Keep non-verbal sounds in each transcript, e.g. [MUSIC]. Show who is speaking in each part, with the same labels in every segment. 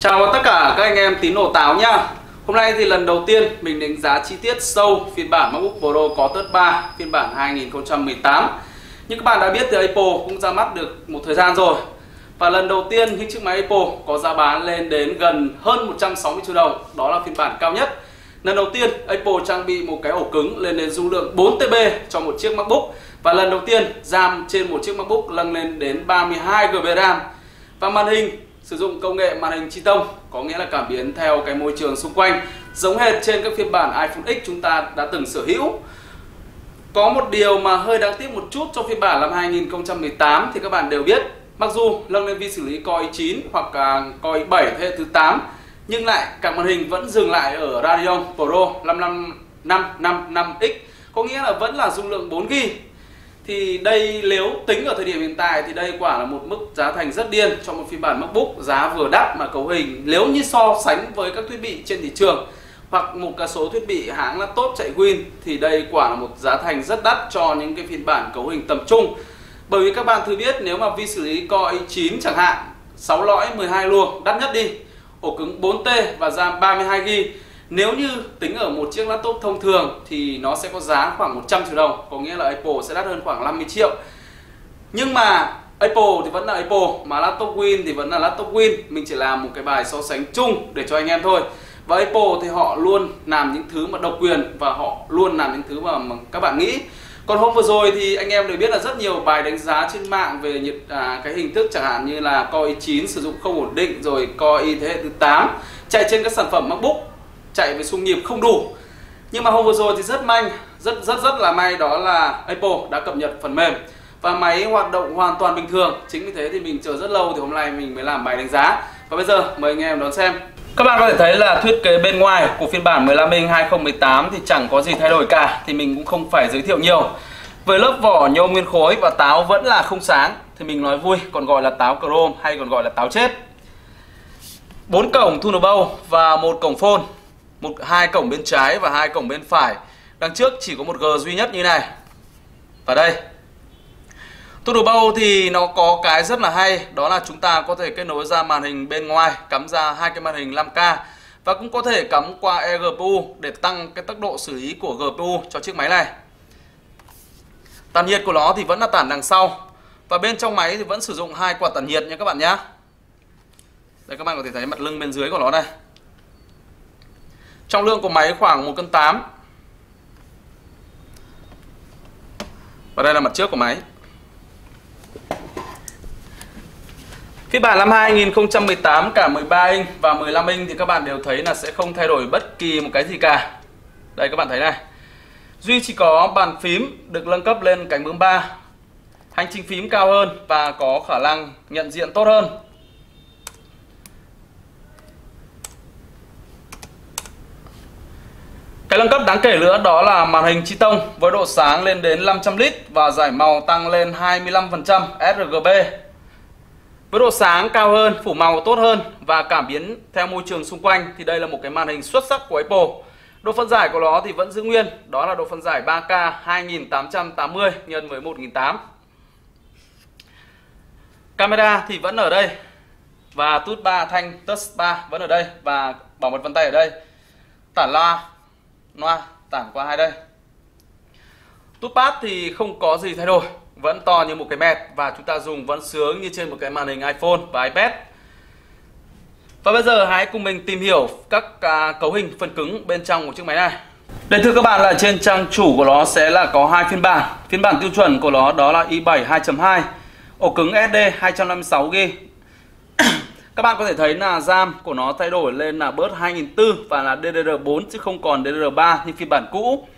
Speaker 1: Chào tất cả các anh em tín đồ táo nhá Hôm nay thì lần đầu tiên mình đánh giá chi tiết sâu phiên bản MacBook Pro có tớt 3 phiên bản 2018 Như các bạn đã biết thì Apple cũng ra mắt được một thời gian rồi. Và lần đầu tiên những chiếc máy Apple có giá bán lên đến gần hơn 160 triệu đồng. Đó là phiên bản cao nhất. Lần đầu tiên Apple trang bị một cái ổ cứng lên đến dung lượng 4TB cho một chiếc MacBook. Và lần đầu tiên RAM trên một chiếc MacBook nâng lên đến 32GB RAM. Và màn hình sử dụng công nghệ màn hình chi tông có nghĩa là cảm biến theo cái môi trường xung quanh. Giống hệt trên các phiên bản iPhone X chúng ta đã từng sở hữu. Có một điều mà hơi đáng tiếc một chút cho phiên bản năm 2018 thì các bạn đều biết, mặc dù nâng lên vi xử lý Core i9 hoặc Core i7 thế hệ thứ 8 nhưng lại cả màn hình vẫn dừng lại ở Radeon Pro 5555x có nghĩa là vẫn là dung lượng 4GB thì đây nếu tính ở thời điểm hiện tại thì đây quả là một mức giá thành rất điên cho một phiên bản MacBook giá vừa đắt mà cấu hình. Nếu như so sánh với các thiết bị trên thị trường hoặc một cái số thiết bị hãng laptop chạy Win thì đây quả là một giá thành rất đắt cho những cái phiên bản cấu hình tầm trung. Bởi vì các bạn thử biết nếu mà vi xử lý Core i9 chẳng hạn 6 lõi 12 luồng, đắt nhất đi. Ổ cứng 4T và RAM 32GB nếu như tính ở một chiếc laptop thông thường thì nó sẽ có giá khoảng 100 triệu đồng Có nghĩa là Apple sẽ đắt hơn khoảng 50 triệu. Nhưng mà Apple thì vẫn là Apple Mà laptop Win thì vẫn là laptop Win. Mình chỉ làm một cái bài so sánh chung để cho anh em thôi. Và Apple thì họ luôn làm những thứ mà độc quyền Và họ luôn làm những thứ mà, các bạn nghĩ. Còn hôm vừa rồi thì anh em đều biết là rất nhiều bài đánh giá trên mạng về nhiệt à, cái hình thức chẳng hạn như là Core i9 sử dụng không ổn định rồi Core i thế hệ thứ 8 chạy trên các sản phẩm MacBook chạy với xung nhịp không đủ. Nhưng mà hôm vừa rồi thì rất may rất rất rất là may đó là Apple đã cập nhật phần mềm. Và máy hoạt động hoàn toàn bình thường. Chính vì thế thì mình chờ rất lâu thì hôm nay mình mới làm bài đánh giá. Và bây giờ mời anh em đón xem. Các bạn có thể thấy là thiết kế bên ngoài của phiên bản 15 inch 2018 thì chẳng có gì thay đổi cả, thì mình cũng không phải giới thiệu nhiều. Với lớp vỏ nhôm nguyên khối và táo vẫn là không sáng, thì mình nói vui, còn gọi là táo chrome hay còn gọi là táo chết bốn cổng Thunderbolt và một cổng phone một, hai cổng bên trái và hai cổng bên phải. Đằng trước chỉ có một G duy nhất như này. Và đây. Tông đồ bao thì nó có cái rất là hay. Đó là chúng ta có thể kết nối ra màn hình bên ngoài, cắm ra hai cái màn hình 5K và cũng có thể cắm qua eGPU để tăng cái tốc độ xử lý của GPU cho chiếc máy này. Tản nhiệt của nó thì vẫn là tản đằng sau. Và bên trong máy thì vẫn sử dụng hai quạt tản nhiệt nha các bạn nhé đây, các bạn có thể thấy mặt lưng bên dưới của nó đây Trọng lượng của máy khoảng 1 cân 8 Và đây là mặt trước của máy. Phiên bản năm 2018 cả 13 inch và 15 inch thì các bạn đều thấy là sẽ không thay đổi bất kỳ một cái gì cả. Đây, các bạn thấy này. Duy chỉ có bàn phím được nâng cấp lên cánh bướm 3 Hành trình phím cao hơn và có khả năng nhận diện tốt hơn. Cái nâng cấp đáng kể nữa đó là màn hình chi tông với độ sáng lên đến 500 lít và giải màu tăng lên 25% sRGB. Với độ sáng cao hơn, phủ màu tốt hơn và cảm biến theo môi trường xung quanh thì đây là một cái màn hình xuất sắc của Apple. Độ phân giải của nó thì vẫn giữ nguyên, đó là độ phân giải 3K 2880 nhân với 1008. Camera thì vẫn ở đây và tút 3 thanh touch 3 vẫn ở đây và bảo mật vân tay ở đây. Tản loa loa tản qua hai đây. Touchpad thì không có gì thay đổi, Vẫn to như một cái mẹt Và chúng ta dùng vẫn sướng như trên một cái màn hình iPhone và iPad. Và bây giờ hãy cùng mình tìm hiểu các à, cấu hình phần cứng bên trong của chiếc máy này. Đây thưa các bạn là trên trang chủ của nó sẽ là có hai phiên bản. Phiên bản tiêu chuẩn của nó đó là i7 2.2 Ổ cứng SD 256GB các bạn có thể thấy là RAM của nó thay đổi lên là bớt 2004 và là DDR4 chứ không còn DDR3 như phiên bản cũ.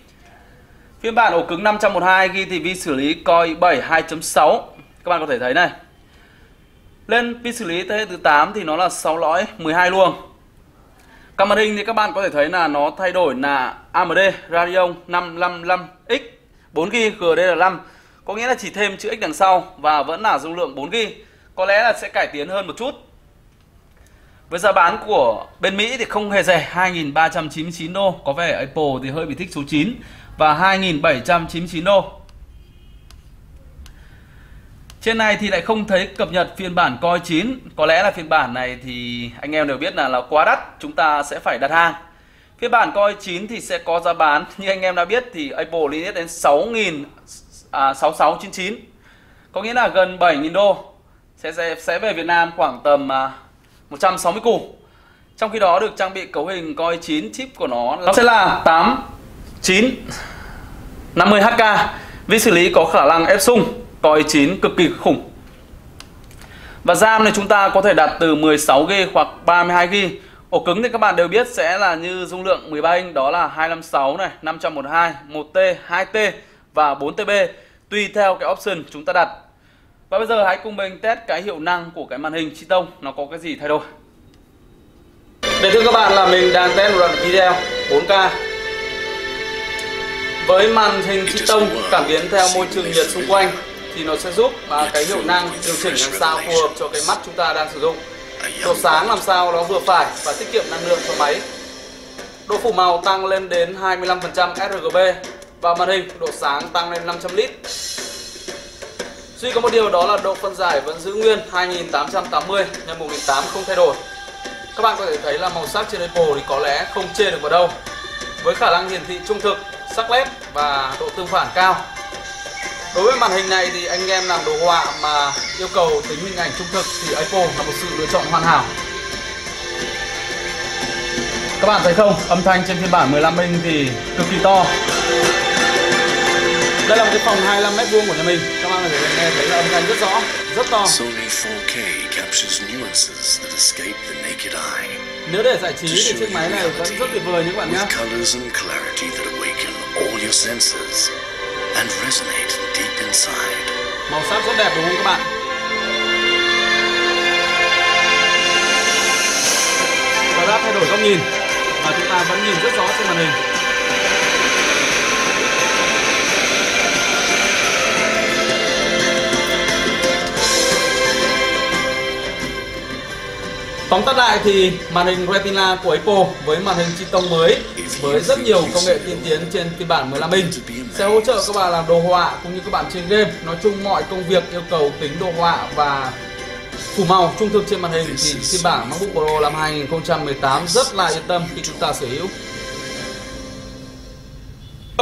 Speaker 1: Phiên bản ổ cứng 512 ghi thì vi xử lý Core 7 2.6. Các bạn có thể thấy này. Lên vi xử lý thế hệ thứ 8 thì nó là 6 lõi 12 luồng. Các màn hình thì các bạn có thể thấy là nó thay đổi là AMD Radeon 555X 4GB GDDR5 có nghĩa là chỉ thêm chữ X đằng sau và vẫn là dung lượng 4GB. Có lẽ là sẽ cải tiến hơn một chút với giá bán của bên Mỹ thì không hề rẻ 2.399 đô. Có vẻ Apple thì hơi bị thích số 9 Và 2.799 đô. Trên này thì lại không thấy cập nhật phiên bản Coi 9 Có lẽ là phiên bản này thì anh em đều biết là là quá đắt Chúng ta sẽ phải đặt hàng. Phiên bản Coi 9 thì sẽ có giá bán Như anh em đã biết thì Apple liên lên đến 6.000 à, Có nghĩa là gần 7.000 đô. Sẽ, sẽ sẽ về Việt Nam khoảng tầm à, 160 củ. Trong khi đó được trang bị cấu hình Coi 9 chip của nó, nó sẽ là 8 9 50HK Vi xử lý có khả năng ép sung Coi 9 cực kỳ khủng. Và RAM này chúng ta có thể đặt từ 16GB hoặc 32GB Ổ cứng thì các bạn đều biết sẽ là như dung lượng 13 inch đó là 256 này, 512, 1T, 2T và 4TB tùy theo cái option chúng ta đặt. Và bây giờ hãy cùng mình test cái hiệu năng của cái màn hình chi tông nó có cái gì thay đổi. Để thưa các bạn là mình đang test một đoạn video 4K với màn hình chi tông cảm biến theo môi trường nhiệt xung quanh, thì nó sẽ giúp mà cái hiệu năng điều chỉnh làm sao phù hợp cho cái mắt chúng ta đang sử dụng. Độ sáng làm sao nó vừa phải và tiết kiệm năng lượng cho máy. Độ phủ màu tăng lên đến 25% sRGB và màn hình độ sáng tăng lên 500 lít duy có một điều đó là độ phân giải vẫn giữ nguyên 2880 nhân 1008 không thay đổi các bạn có thể thấy là màu sắc trên Apple thì có lẽ không chê được vào đâu với khả năng hiển thị trung thực sắc nét và độ tương phản cao Đối với màn hình này thì anh em làm đồ họa mà yêu cầu tính hình ảnh trung thực thì Apple là một sự lựa chọn hoàn hảo. Các bạn thấy không, âm thanh trên phiên bản 15 inch thì cực kỳ to. Đây là một cái phòng 25 mét vuông của nhà mình. Các bạn có thể nghe thấy là âm thanh rất rõ, rất to.
Speaker 2: Sony 4K captures nuances that escape the naked eye.
Speaker 1: Nếu để giải trí thì chiếc máy này vẫn rất tuyệt vời nhé các bạn nhé.
Speaker 2: Colors and clarity that awaken all your senses and resonate deep inside.
Speaker 1: Màu sắc rất đẹp đúng không các bạn? Và đã thay đổi góc nhìn và chúng ta vẫn nhìn rất rõ trên màn hình. Tóm tắt lại thì màn hình Retina của Apple với màn hình chi tông mới, với rất nhiều công nghệ tiên tiến trên phiên bản 15 inch sẽ hỗ trợ các bạn làm đồ họa cũng như các bạn chơi game. Nói chung mọi công việc, yêu cầu tính đồ họa và phủ màu trung thực trên màn hình thì phiên bản MacBook Pro năm 2018 rất là yên tâm khi chúng ta sở hữu.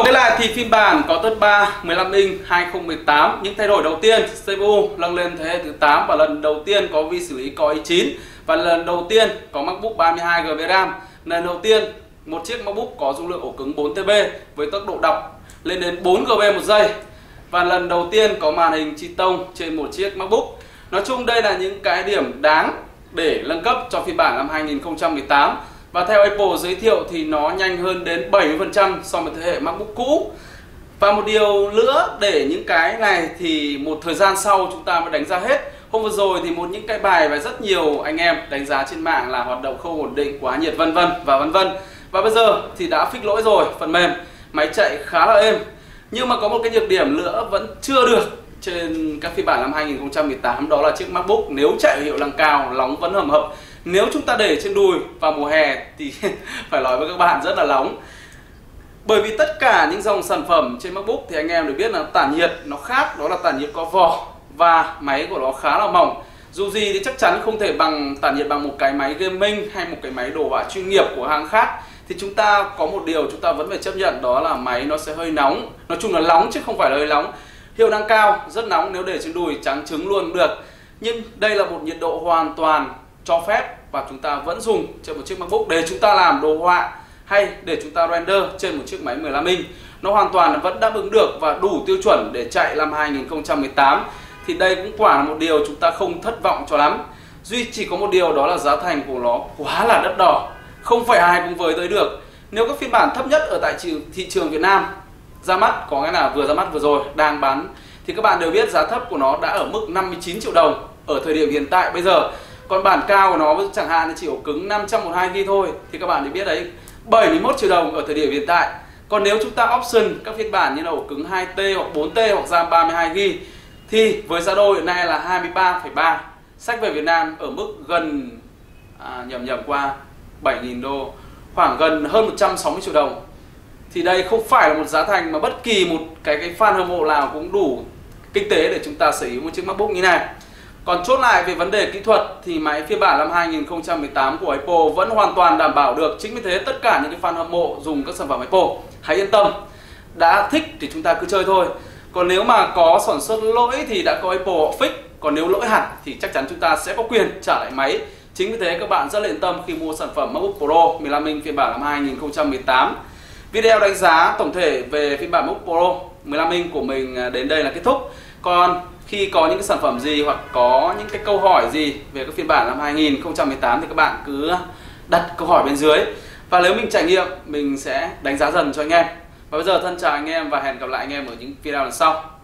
Speaker 1: Đây là thì phiên bản có tất 3 15 inch 2018 những thay đổi đầu tiên CPU nâng lên thế hệ thứ 8 và lần đầu tiên có vi xử lý Core i9 và lần đầu tiên có MacBook 32GB RAM. Lần đầu tiên, một chiếc MacBook có dung lượng ổ cứng 4TB với tốc độ đọc lên đến 4GB một giây. Và lần đầu tiên có màn hình chi tông trên một chiếc MacBook. Nói chung đây là những cái điểm đáng để nâng cấp cho phiên bản năm 2018 và theo Apple giới thiệu thì nó nhanh hơn đến 70% so với thế hệ MacBook cũ và một điều nữa để những cái này thì một thời gian sau chúng ta mới đánh giá hết Hôm vừa rồi thì một những cái bài và rất nhiều anh em đánh giá trên mạng là hoạt động không ổn định, quá nhiệt vân vân và vân vân. Và bây giờ thì đã fix lỗi rồi, phần mềm máy chạy khá là êm. Nhưng mà có một cái nhược điểm nữa vẫn chưa được trên các phiên bản năm 2018 đó là chiếc MacBook nếu chạy hiệu năng cao, nóng vẫn hầm hập. Nếu chúng ta để trên đùi vào mùa hè thì [LAUGHS] phải nói với các bạn rất là nóng. Bởi vì tất cả những dòng sản phẩm trên MacBook thì anh em đều biết là tản nhiệt nó khác, đó là tản nhiệt có vỏ và máy của nó khá là mỏng. Dù gì thì chắc chắn không thể bằng tản nhiệt bằng một cái máy gaming hay một cái máy đồ họa chuyên nghiệp của hãng khác. Thì chúng ta có một điều chúng ta vẫn phải chấp nhận đó là máy nó sẽ hơi nóng. Nói chung là nóng chứ không phải là hơi nóng. Hiệu năng cao rất nóng nếu để trên đùi trắng trứng luôn được. Nhưng đây là một nhiệt độ hoàn toàn cho phép và chúng ta vẫn dùng trên một chiếc MacBook để chúng ta làm đồ họa hay để chúng ta render trên một chiếc máy 15 inch nó hoàn toàn vẫn đáp ứng được và đủ tiêu chuẩn để chạy năm 2018 thì đây cũng quả là một điều chúng ta không thất vọng cho lắm. Duy chỉ có một điều đó là giá thành của nó quá là đắt đỏ. Không phải ai cũng với tới được. Nếu các phiên bản thấp nhất ở tại thị trường Việt Nam, ra mắt, có nghĩa là vừa ra mắt vừa rồi, đang bán, thì các bạn đều biết giá thấp của nó đã ở mức 59 triệu đồng ở thời điểm hiện tại bây giờ còn bản cao của nó chẳng hạn chỉ ổ cứng 512 GB thôi thì các bạn thì biết đấy 71 triệu đồng ở thời điểm hiện tại. Còn nếu chúng ta option các phiên bản như là ổ cứng 2T hoặc 4T hoặc RAM 32 GB thì với giá đô hiện nay là 23,3 sách về Việt Nam ở mức gần à, nhầm nhầm qua 7.000 đô khoảng gần hơn 160 triệu đồng. Thì đây không phải là một giá thành mà bất kỳ một cái cái fan hâm mộ nào cũng đủ kinh tế để chúng ta sở hữu một chiếc MacBook như này. Còn chốt lại về vấn đề kỹ thuật thì máy phiên bản năm 2018 của Apple vẫn hoàn toàn đảm bảo được. Chính vì thế, tất cả những cái fan hâm mộ dùng các sản phẩm Apple, hãy yên tâm. Đã thích thì chúng ta cứ chơi thôi. Còn nếu mà có sản xuất lỗi thì đã có Apple họ fix. Còn nếu lỗi hẳn thì chắc chắn chúng ta sẽ có quyền trả lại máy. Chính vì thế, các bạn rất là yên tâm khi mua sản phẩm MacBook Pro 15 inch phiên bản năm 2018. Video đánh giá tổng thể về phiên bản MacBook Pro 15 inch của mình đến đây là kết thúc. Còn khi có những cái sản phẩm gì hoặc có những cái câu hỏi gì về cái phiên bản năm 2018 thì các bạn cứ đặt câu hỏi bên dưới. Và nếu mình trải nghiệm, mình sẽ đánh giá dần cho anh em. Và bây giờ thân chào anh em và hẹn gặp lại anh em ở những video lần sau.